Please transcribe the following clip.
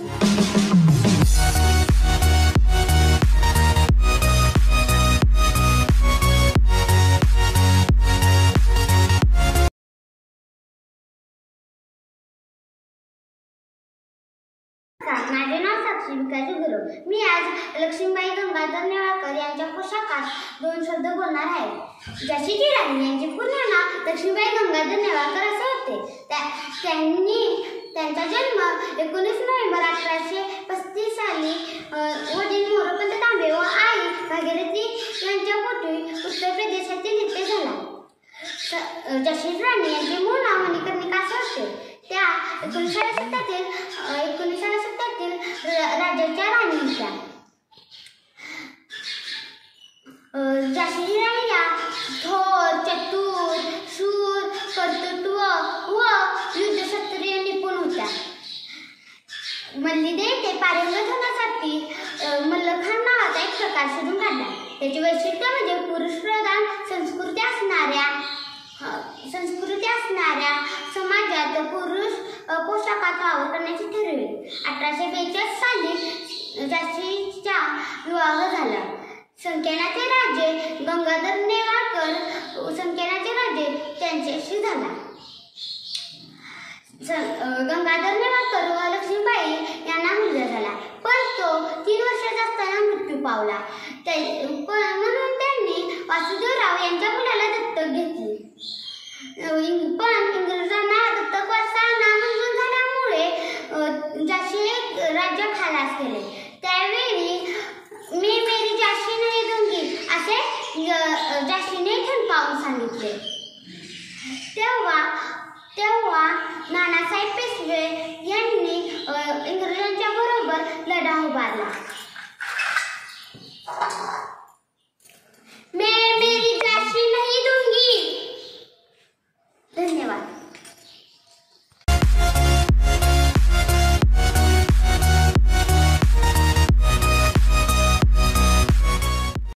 माझे नाव साक्षी विकाजी गुरु. मी आज लक्ष्मीबाई गंगाधर नेवाळकर यांच्या पोशाखात दोन शब्द बोलणार आहे. झाशीची राणी यांचे पूर्ण नाव लक्ष्मीबाई गंगाधर नेवाळकर असे होते. त्यांनी त्यांचा जन्म एकोणीस नोव्हेंबर अठराशे पस्तीस साली वडील मोरोपंत तांबे व आई भागीरथी यांच्या पोटी उत्तर प्रदेशातील येथे झाला. जशीर राणी यांचे मूळ नाव मणिकर्णिका असे होते त्या एकोणीसशे सत्तातील एकोणीसशे सत्तातील राज्याच्या राणी होत्या मल्ली ते पारंगत मल्लखान नावाचा एक प्रकार शोधून काढला. त्याचे वैशिष्ट्य म्हणजे पुरुष प्रधान संस्कृती असणाऱ्या संस्कृती असणाऱ्या समाजात पुरुष पोशाखाचा पोशाखात वावर करण्याचे ठरविले अठराशे बेचाळीस साली झाशीचा विवाह झाला. संख्यानाचे राजे गंगाधर नेवाळकर संख्या राजे त्यांच्याशी झाला स- अं, गंगाधर नेवाळकर व लक्ष्मीबाई यांना मुलगा झाला. पण तो तीन वर्षाचा असताना मृत्यू पावला. त्या- पण म्हणून त्यांनी वासुदेवराव यांच्या मुलाला दत्तक घेतले. पण इंग्रजांना दत्तक वारसा मंजूर झाल्यामुळे जाशी एक राज्य खालास केले. त्यावेळी मी मेरी जाशी नाही दूंगी असे जाशीने झाशीने सांगितले. Teu lar, na nossa IPG,